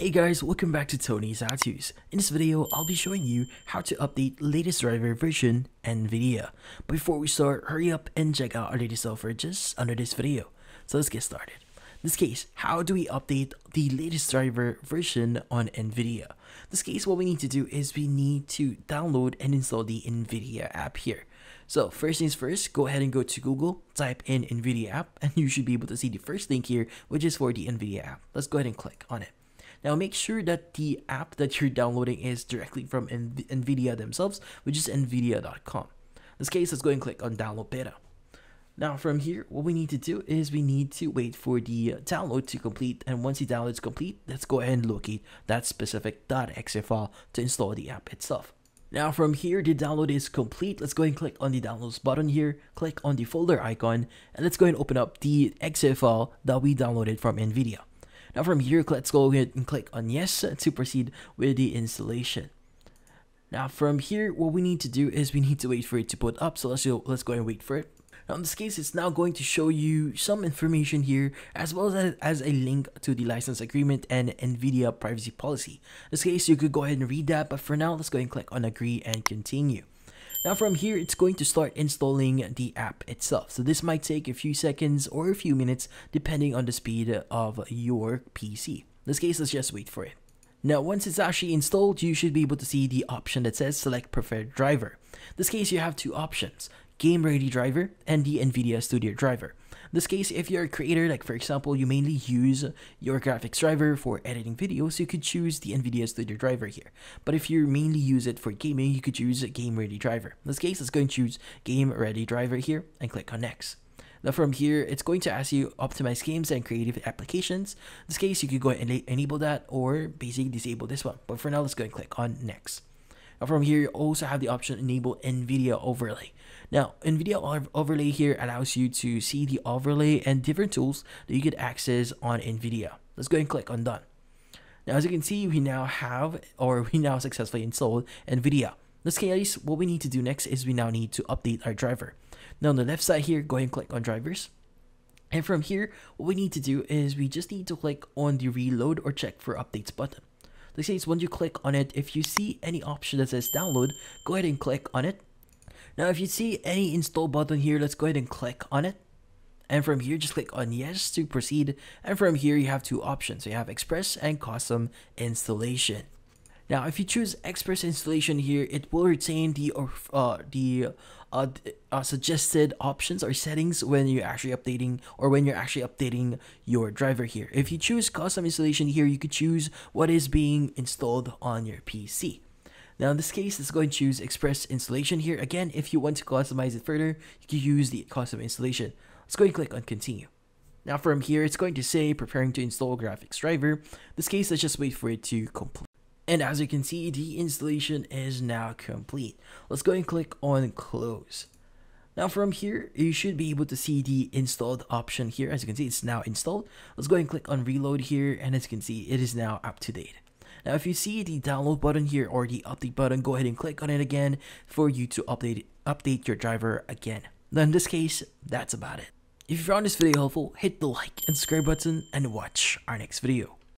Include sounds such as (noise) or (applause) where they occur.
Hey guys, welcome back to Tony's How-Tos. In this video, I'll be showing you how to update latest driver version NVIDIA. Before we start, hurry up and check out our latest software just under this video. So let's get started. In this case, how do we update the latest driver version on NVIDIA? In this case, what we need to do is we need to download and install the NVIDIA app here. So first things first, go ahead and go to Google, type in NVIDIA app, (laughs) and you should be able to see the first link here, which is for the NVIDIA app. Let's go ahead and click on it. Now make sure that the app that you're downloading is directly from NVIDIA themselves, which is nvidia.com. In this case, let's go and click on download beta. Now from here, what we need to do is we need to wait for the download to complete. And once the download is complete, let's go ahead and locate that specific .exe file to install the app itself. Now from here, the download is complete. Let's go and click on the downloads button here, click on the folder icon, and let's go and open up the exe file that we downloaded from NVIDIA. Now from here, let's go ahead and click on yes to proceed with the installation. Now from here, what we need to do is we need to wait for it to put up. So let's go, let's go and wait for it. Now in this case, it's now going to show you some information here as well as, as a link to the license agreement and NVIDIA privacy policy. In this case, you could go ahead and read that, but for now, let's go and click on agree and continue. Now from here, it's going to start installing the app itself. So this might take a few seconds or a few minutes depending on the speed of your PC. In this case, let's just wait for it. Now once it's actually installed, you should be able to see the option that says select preferred driver. In this case, you have two options, game ready driver and the NVIDIA Studio driver In this case, if you're a creator, like for example, you mainly use your graphics driver for editing videos, you could choose the NVIDIA Studio driver here. But if you mainly use it for gaming, you could choose a Game Ready driver. In this case, let's go and choose Game Ready driver here and click on Next. Now from here, it's going to ask you optimize games and creative applications. In this case, you could go and enable that or basically disable this one. But for now, let's go and click on Next. Now from here, you also have the option enable NVIDIA overlay. Now, NVIDIA overlay here allows you to see the overlay and different tools that you could access on NVIDIA. Let's go and click on done. Now, as you can see, we now have, or we now successfully installed NVIDIA. In this case, what we need to do next is we now need to update our driver. Now on the left side here, go ahead and click on drivers. And from here, what we need to do is we just need to click on the reload or check for updates button. This case, once you click on it, if you see any option that says download, go ahead and click on it. Now, if you see any install button here, let's go ahead and click on it. And from here, just click on yes to proceed. And from here, you have two options. So you have express and custom installation. Now, if you choose express installation here, it will retain the uh, the uh, uh, suggested options or settings when you're actually updating or when you're actually updating your driver here. If you choose custom installation here, you could choose what is being installed on your PC. Now in this case, let's go and choose Express installation here. Again, if you want to customize it further, you can use the custom installation. Let's go and click on continue. Now from here, it's going to say preparing to install graphics driver. In this case, let's just wait for it to complete. And as you can see, the installation is now complete. Let's go and click on close. Now from here, you should be able to see the installed option here. As you can see, it's now installed. Let's go and click on reload here. And as you can see, it is now up to date. Now if you see the download button here or the update button, go ahead and click on it again for you to update update your driver again. Now in this case, that's about it. If you found this video helpful, hit the like and subscribe button and watch our next video.